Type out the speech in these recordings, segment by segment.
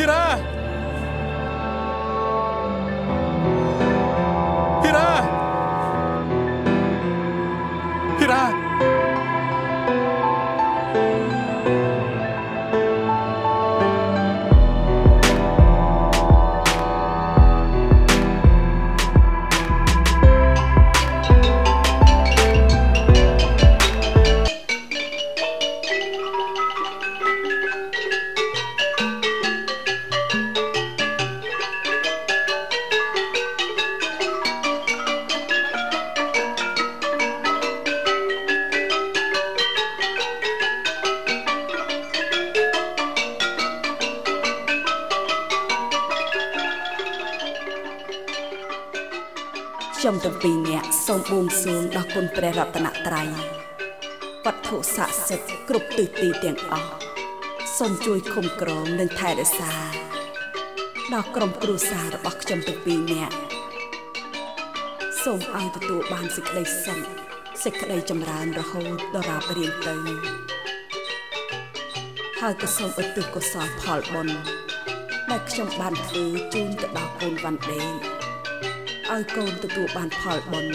ធី ខ្ញុំទាំងពីរនាក់សូមបួងសួងដល់គុណព្រះរតនត្រ័យវត្ថុស័ក្តិសិទ្ធិគ្រប់ទិសទីទាំងអស់សូមជួយคุ้មគ្រងនិងថែរក្សាដល់ក្រុមគ្រួសាររបស់ខ្ញុំទាំងពីរនាក់សូមឲ្យទទួលបានសេចក្តីសុខសេចក្តីចម្រើនរហូតដល់រាបរៀងទៅហើយក៏សូមឧទ្ទិសកុសលផលបុណ្យដែលខ្ញុំបានធ្វើជូនទៅដល់កូនវ៉ាន់ដេង ឲ្យកូនទទួលបានផលបុណ្យ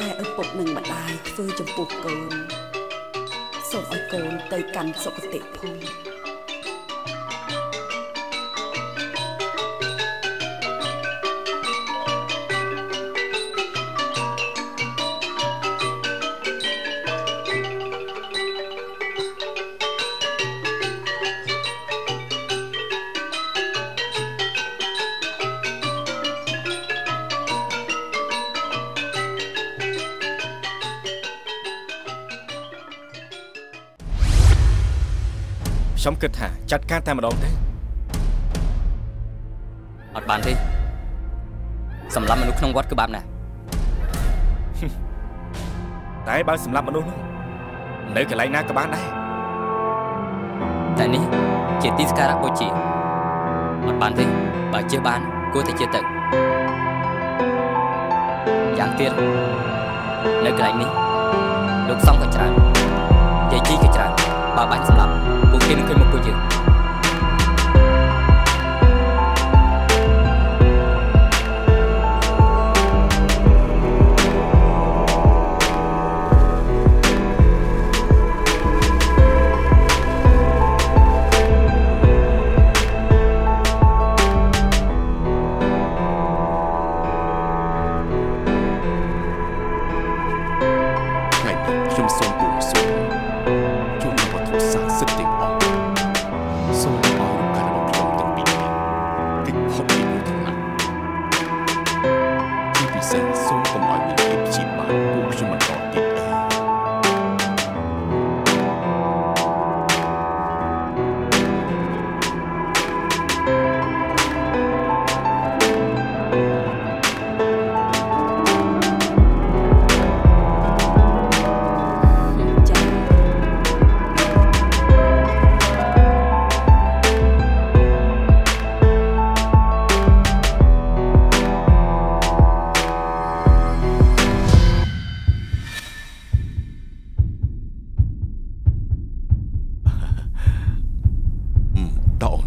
ដែលឪពុកនិងម្ដាយធ្វើចំពោះកូនសូមឲ្យកូនទៅកាន់សុគតិភូមិ ខ្ញុំគិតថាចាត់ការតែម្ដងទេអត់បានទេសម្រាប់មនុស្សក្នុងវត្តគឺបាបណាស់តែបើសម្រាប់មនុស្សនោះនៅកន្លែងណាក៏បានដែរតែនេះជាទីសក្ការៈបូជាអត់បានទេបើជឿបានគួរតែជឿទៅយ៉ាងទៀតនៅកន្លែងនេះលោកសំក៏ច្រើនយាយជីក៏ច្រើន បើបាញ់សម្រាប់ពួកគេនឹងឃើញមកពួកយើងថ្ងៃ nhìn thằng nào អឺតើអូន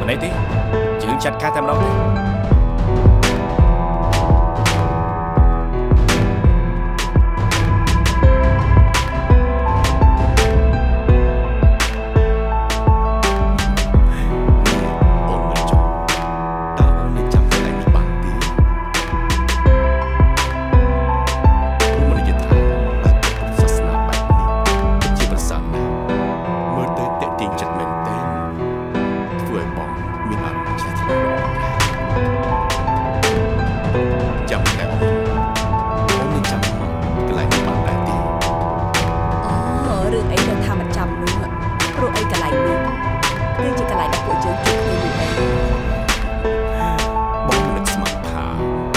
មិនអីទេយើងចា គឺជាកន្លែងដែលពួកយើងជួបគ្នានេះឯងបងមិននឹកស្មានថា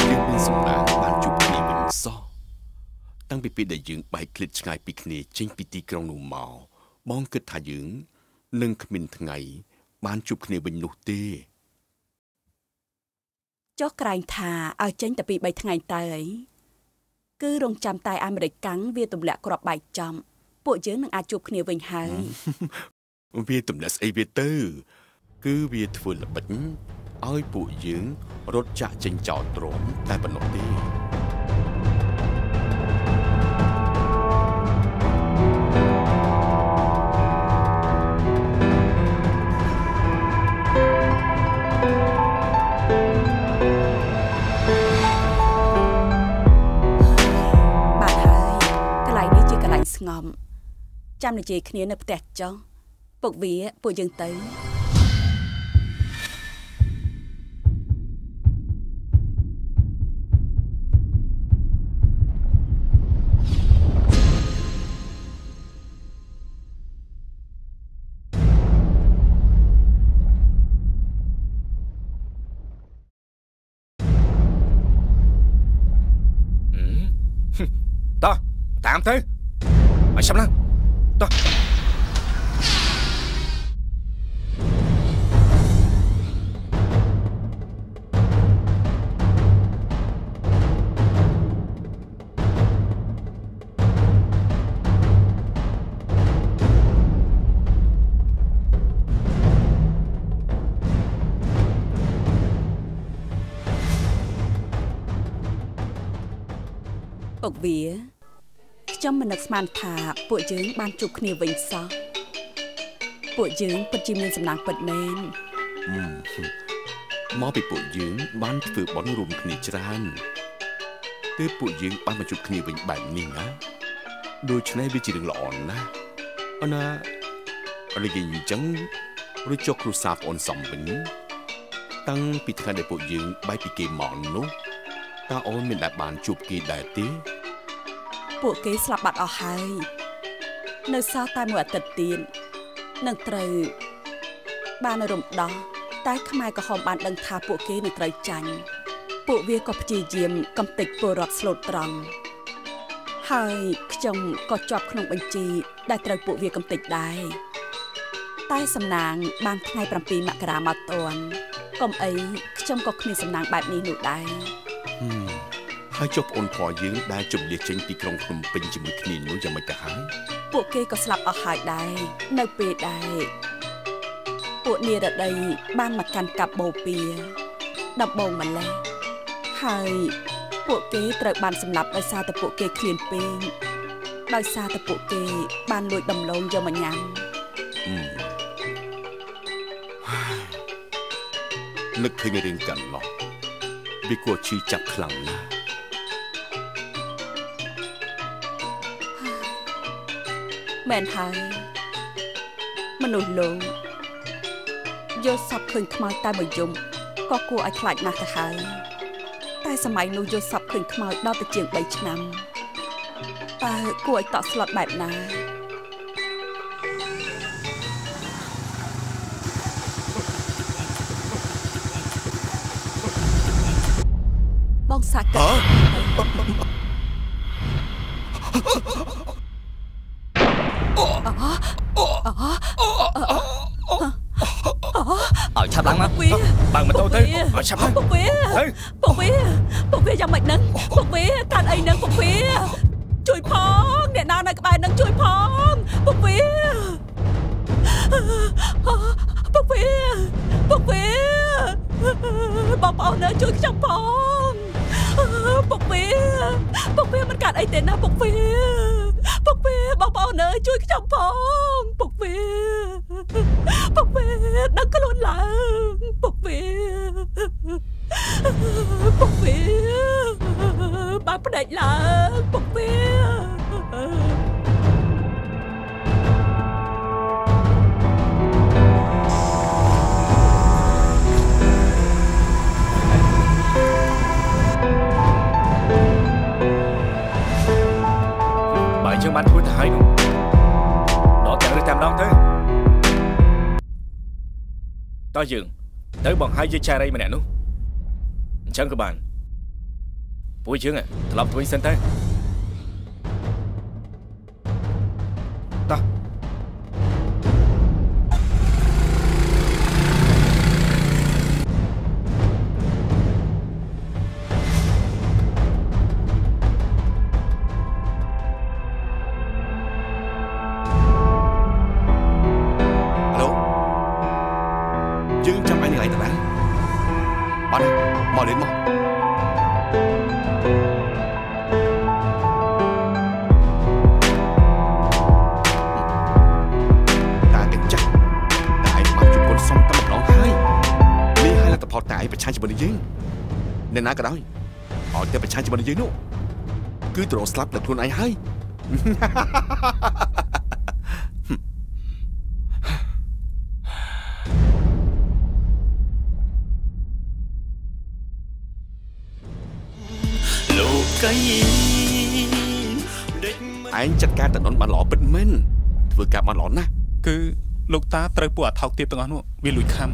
យើងមានសំណាងបានជួបគ្នាវិញសោះតាំងពីពេលដែលយើងបែកឃ្លាតឆ្ងាយពីគ្នាចេញពីទីក្រុងនោះមកបងគិតថាយើងនឹងគ្មានថ្ងៃ បានជួបគ្នាវិញនោះទេចុះក្រែងថាឲ្យចេញតែពី3ថ្ងៃទៅអីគឺរងចាំតែអាមេរិកកាំងវាទម្លាក់គ្រាប់បែកចំពួកយើងនឹងអាចជួបគ្នាវិញហើយ វាទំនាក់ស្អីវាទៅ គឺវាធ្វើល្បិចឲ្យពួកយើងរត់ចាក់ចេញចោលទ្រាំតែប៉ុណ្ណោះទេបាទហើយកន្លែងនេះជាកន្លែងស្ងប់ចាំនិយាយគ្នានៅផ្ទះចុះ ពុកវាពួកយើងទៅតោះតាមទៅ ពុកវាខ្ញុំមិននឹកស្មានថាពួកយើងបានជួបគ្នាវិញសោះពួកយើងពិតជាមានសំណាងពិតមែនមកពីពួកយើងបានធ្វើបន់រួមគ្នាច្រើនទើបពួកយើងបានមកជួបគ្នាវិញបែបនេះណាដូច្នេះវាជារឿងល្អណាស់អណារយអញ្ចឹងឬចុះគ្រូសាប្អូនសំវិញតាំងពីថ្ងៃដែលពួកយើងបែកពីគេមកនោះតើអូនមានដែលបានជួបគេដែរទេ ពួកគេស្លាប់បាត់អស់ហើយនៅសល់តែមួយអាទិត្យទៀតនឹងត្រូវបានរំដោះតែខ្មែរក្រហមបានដឹងថាពួកគេនឹងត្រូវចាញ់ពួកវាក៏ព្យាយាមកំទេចពលរដ្ឋស្លូតត្រង់ហើយខ្ញុំក៏ជាប់ក្នុងបញ្ជីដែលត្រូវពួកវាកំទេចដែរតែសំណាងបានថ្ងៃ7មករាមកតាន់កុំអីខ្ញុំក៏គ្មានសំណាងបែបនេះនោះដែរ ហឹមហើយចុះប្អូនប្រុសយើងដែលជម្លៀសចេញពីក្រុងភ្នំពេញជាមួយគ្នានោះយ៉ាងម៉េចទៅហើយពួកគេក៏ស្លាប់អស់ហើយដែរនៅពេលដែលពួកនារតីបានមកកាន់កាប់បូព៌ាដំបងម្លេះហើយពួកគេត្រូវបានសម្លាប់ដោយសារតែពួកគេឃ្លានពេកដោយសារតែពួកគេបានលួចដំឡូងយកមកញ៉ាំហឹមនឹកឃើញរឿងកាន់ឡោះវាគួរឈឺចាប់ខ្លាំងណាស់ មែនហើយមនុស្សលោកយកសពឃើញខ្មោចតែមួយយំក៏គួរឲ្យខ្លាចណាស់ទៅហើយតែសម័យនោះយកសពឃើញខ្មោចដល់ទៅជាង3ឆ្នាំតើគួរឲ្យតក់ស្លុតបែបណាបងសាកត ឲ្យឆាប់ឡើងមកវាបើកម៉ូតូទៅមកឆាប់ឡើងពុកវាទៅពុកវាពុកវាយ៉ាងម៉េចហ្នឹងពុកវាកាន់អីហ្នឹងពុកវាជួយផងអ្នកណានៅក្បែរហ្នឹងជួយផងពុកវាពុកវាពុកវាបងប្អូននៅជួយខ្ញុំផងពុកវាពុកវាមិនកាត់អីទេណាពុកវាពុកវាបងប្អូនអើយជួយខ្ញុំផងពុកវាពុកវា ដឹងខ្លួនឡើងពុកវាពុកវាបានផ្ដេចឡើងពុកវាបើអ តែរឹសតែម្ដងទៅតោះយើងទៅបង្ហាញយាយចារីម្នាក់នោះអញ្ចឹងក៏បានពួកយើងอะត្រឡប់ទៅវិញសិនទៅ ជាមួយនឹងយើងអ្នកណាក៏ដោយឲ្យតែប្រឆាំងជាមួយនឹងយើងនោះគឺត្រូវស្លាប់ដោយខ្លួនឯងហើយលោកីដេចឯងចាត់ការតននបានល្អពិតមែនធ្វើការបានល្អណាស់គឺលោកតាត្រូវពួកអាថោកទៀតទាំងអស់នោះវាលួចខំ